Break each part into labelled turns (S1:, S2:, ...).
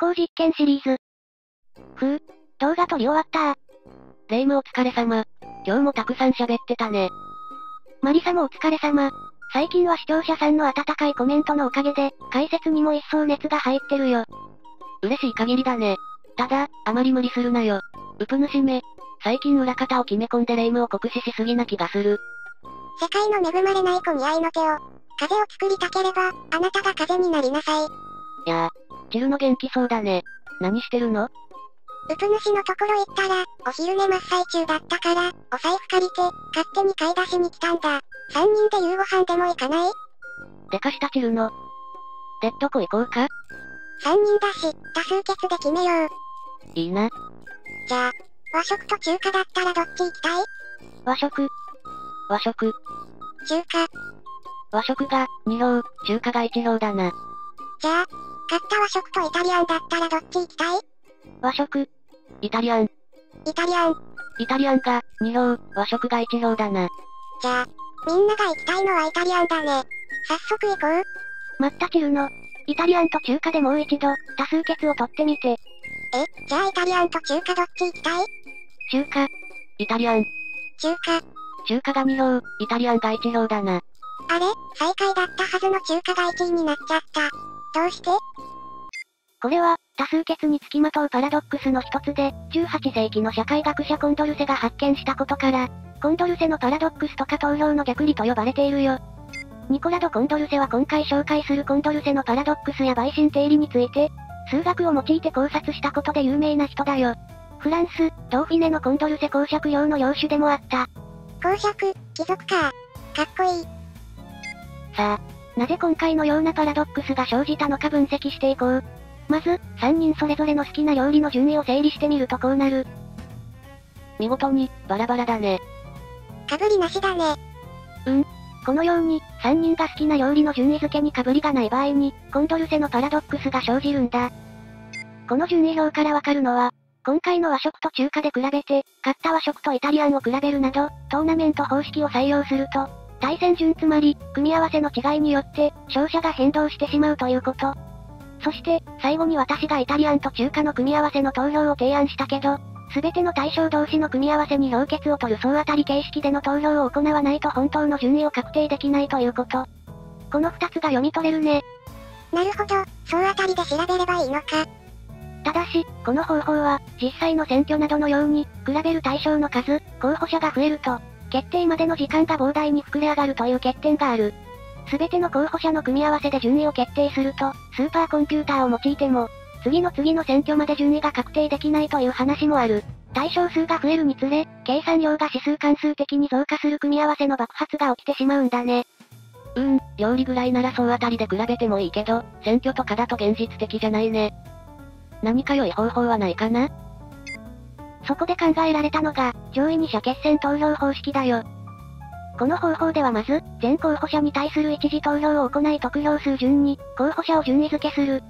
S1: 思考実験シリーズ。ふう、動画撮り終わった
S2: レイムお疲れ様。今日もたくさん喋ってたね。
S1: マリサもお疲れ様。最近は視聴者さんの温かいコメントのおかげで、解説にも一層熱が入ってるよ。
S2: 嬉しい限りだね。ただ、あまり無理するなよ。うぷ主め。最近裏方を決め込んでレイムを酷使しすぎな気がする。
S3: 世界の恵まれない子に愛の手を。風を作りたければ、あなたが風になりなさい。
S2: や、チルの元気そうだね。何してるの？
S3: うぷ主のところ行ったら、お昼寝真っ最中だったから、お財布借りて、勝手に買い出しに来たんだ。三人で夕ご飯でも行かない？
S2: でかしたチルの？で、どこ行こうか？
S3: 三人だし、多数決で決めよう。
S2: いいな。
S3: じゃあ、和食と中華だったらどっち行きたい？
S1: 和食。
S2: 和食。
S3: 中華。
S2: 和食が2票、中華が1票だな。
S3: じゃあ、買った和食とイタリアンだったらどっち行きたい？
S1: 和食。
S2: イタリアン。
S3: イタリアン。
S2: イタリアンが2票、和食が1票だな。
S3: じゃあ、みんなが行きたいのはイタリアンだね。早速行こう。
S1: 待ったチルの。イタリアンと中華でもう一度、多数決を取ってみて。
S3: え、じゃあイタリアンと中華どっち行きたい？
S2: 中華。イタリアン。
S3: 中華。
S2: 中華が2票、イタリアンが1票だな。
S3: あれ最下位だったはずの中華が1位になっちゃった。どうして？
S1: これは、多数決につきまとうパラドックスの一つで、18世紀の社会学者コンドルセが発見したことから、コンドルセのパラドックスとか投票の逆理と呼ばれているよ。ニコラド・コンドルセは今回紹介するコンドルセのパラドックスや陪審定理について、数学を用いて考察したことで有名な人だよ。フランス、ドーフィネのコンドルセ公爵用の領主でもあった。
S3: 公爵、貴族か。かっこいい。
S1: さあ、なぜ今回のようなパラドックスが生じたのか分析していこう。まず、3人それぞれの好きな料理の順位を整理してみるとこうなる。
S2: 見事に、バラバラだね。
S3: かぶりなしだね。
S1: うん。このように、3人が好きな料理の順位付けに被りがない場合に、コンドルセのパラドックスが生じるんだ。この順位表からわかるのは、今回の和食と中華で比べて、買った和食とイタリアンを比べるなど、トーナメント方式を採用すると、対戦順つまり、組み合わせの違いによって、勝者が変動してしまうということ。そして、最後に私がイタリアンと中華の組み合わせの投票を提案したけど、すべての対象同士の組み合わせに評決を取る総当たり形式での投票を行わないと本当の順位を確定できないということ。この二つが読み取れるね。
S3: なるほど、総当たりで調べればいいのか。
S1: ただし、この方法は、実際の選挙などのように、比べる対象の数、候補者が増えると、決定までの時間が膨大に膨れ上がるという欠点がある。すべての候補者の組み合わせで順位を決定すると、スーパーコンピューターを用いても、次の次の選挙まで順位が確定できないという話もある。対象数が増えるにつれ、計算量が指数関数的に増加する組み合わせの爆発が起きてしまうんだね。
S2: うん、料理ぐらいなら総当たりで比べてもいいけど、選挙とかだと現実的じゃないね。何か良い方法はないかな？
S1: そこで考えられたのが、上位2者決選投票方式だよ。この方法ではまず、全候補者に対する一次投票を行い得票数順に、候補者を順位付けする。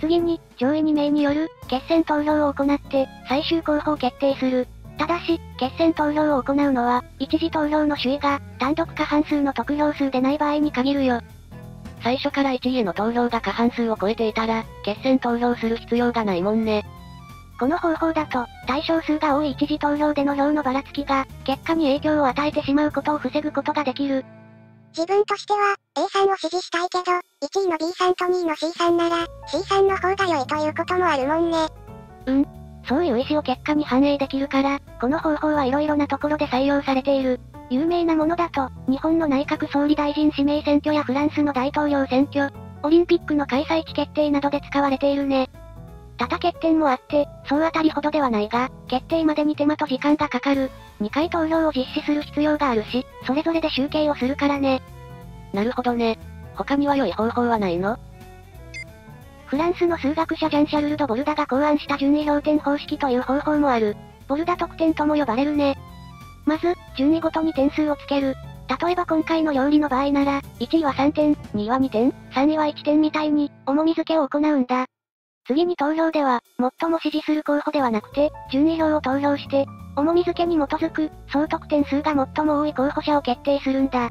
S1: 次に、上位2名による、決選投票を行って、最終候補を決定する。ただし、決選投票を行うのは、一次投票の首位が、単独過半数の得票数でない場合に限るよ。
S2: 最初から1位への投票が過半数を超えていたら、決選投票する必要がないもんね。
S1: この方法だと、対象数が多い一次投票での票のばらつきが、結果に影響を与えてしまうことを防ぐことができる。
S3: 自分としては、A さんを支持したいけど、1位の B さんと2位の C さんなら、C さんの方が良いということもあるもんね。
S1: うん。そういう意思を結果に反映できるから、この方法は色々なところで採用されている。有名なものだと、日本の内閣総理大臣指名選挙やフランスの大統領選挙、オリンピックの開催地決定などで使われているね。多々欠点もあって、総当たりほどではないが、決定までに手間と時間がかかる。2回投票を実施する必要があるし、それぞれで集計をするからね。
S2: なるほどね。他には良い方法はないの？
S1: フランスの数学者ジャン・シャルル・ド・ボルダが考案した順位評点方式という方法もある。ボルダ得点とも呼ばれるね。まず、順位ごとに点数をつける。例えば今回の料理の場合なら、1位は3点、2位は2点、3位は1点みたいに、重み付けを行うんだ。次に投票では、最も支持する候補ではなくて、順位票を投票して、重み付けに基づく、総得点数が最も多い候補者を決定するんだ。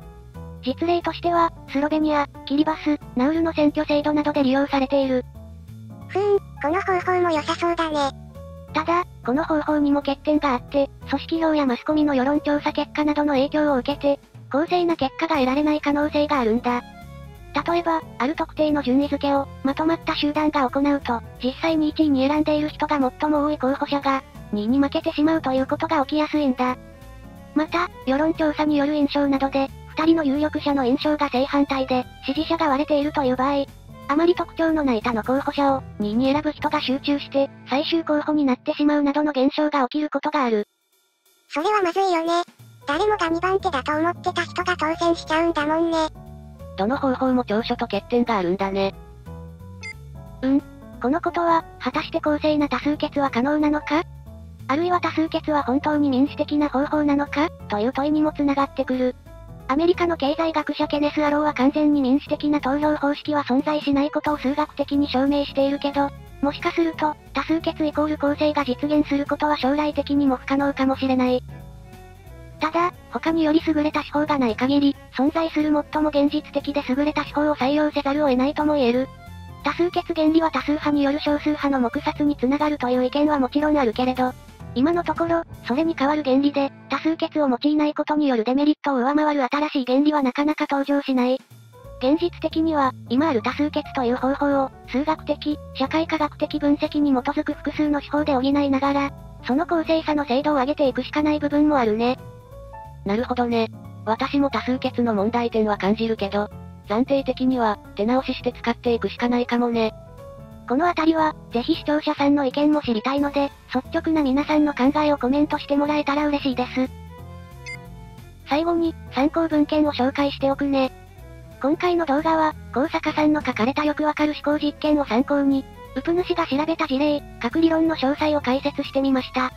S1: 実例としては、スロベニア、キリバス、ナウルの選挙制度などで利用されている。
S3: ふーん、この方法も良さそうだね。
S1: ただ、この方法にも欠点があって、組織票やマスコミの世論調査結果などの影響を受けて、公正な結果が得られない可能性があるんだ。例えば、ある特定の順位付けを、まとまった集団が行うと、実際に1位に選んでいる人が最も多い候補者が、2位に負けてしまうということが起きやすいんだ。また、世論調査による印象などで、2人の有力者の印象が正反対で、支持者が割れているという場合、あまり特徴のない他の候補者を2位に選ぶ人が集中して、最終候補になってしまうなどの現象が起きることがある。
S3: それはまずいよね。誰もが2番手だと思ってた人が当選しちゃうんだもんね。
S2: どの方法も長所と欠点があるんだね。
S1: うん。このことは、果たして公正な多数決は可能なのか？あるいは多数決は本当に民主的な方法なのか？という問いにもつながってくる。アメリカの経済学者ケネス・アローは完全に民主的な投票方式は存在しないことを数学的に証明しているけど、もしかすると、多数決イコール公正が実現することは将来的にも不可能かもしれない。ただ、他により優れた手法がない限り、存在する最も現実的で優れた手法を採用せざるを得ないとも言える。多数決原理は多数派による少数派の黙殺につながるという意見はもちろんあるけれど、今のところ、それに代わる原理で、多数決を用いないことによるデメリットを上回る新しい原理はなかなか登場しない。現実的には、今ある多数決という方法を、数学的、社会科学的分析に基づく複数の手法で補いながら、その公正さの精度を上げていくしかない部分もあるね。
S2: なるほどね。私も多数決の問題点は感じるけど、暫定的には、手直しして使っていくしかないかもね。
S1: このあたりは、ぜひ視聴者さんの意見も知りたいので、率直な皆さんの考えをコメントしてもらえたら嬉しいです。最後に、参考文献を紹介しておくね。今回の動画は、高坂さんの書かれたよくわかる思考実験を参考に、ウプ主が調べた事例、各理論の詳細を解説してみました。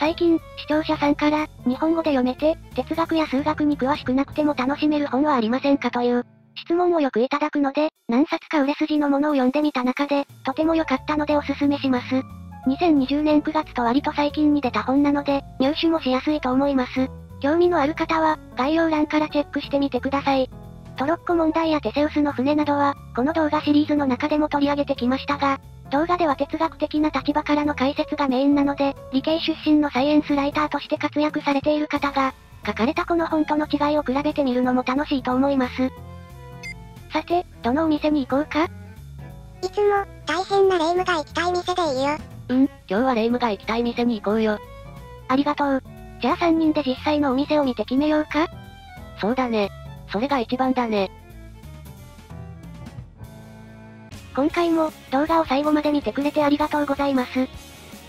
S1: 最近、視聴者さんから、日本語で読めて、哲学や数学に詳しくなくても楽しめる本はありませんかという、質問をよくいただくので、何冊か売れ筋のものを読んでみた中で、とても良かったのでおすすめします。2020年9月と割と最近に出た本なので、入手もしやすいと思います。興味のある方は、概要欄からチェックしてみてください。トロッコ問題やテセウスの船などは、この動画シリーズの中でも取り上げてきましたが、動画では哲学的な立場からの解説がメインなので、理系出身のサイエンスライターとして活躍されている方が、書かれたこの本との違いを比べてみるのも楽しいと思います。さて、どのお店に行こうか？
S3: いつも、大変なレイムが行きたい店でいいよ。
S2: うん、今日はレイムが行きたい店に行こうよ。
S1: ありがとう。じゃあ3人で実際のお店を見て決めようか？
S2: そうだね。それが一番だね。
S1: 今回も、動画を最後まで見てくれてありがとうございます。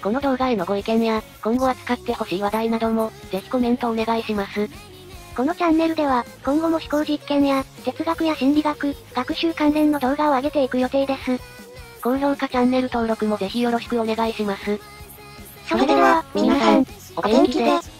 S2: この動画へのご意見や、今後扱ってほしい話題なども、ぜひコメントお願いします。
S1: このチャンネルでは、今後も思考実験や、哲学や心理学、学習関連の動画を上げていく予定です。
S2: 高評価チャンネル登録もぜひよろしくお願いします。
S3: それでは、皆さん、お元気で。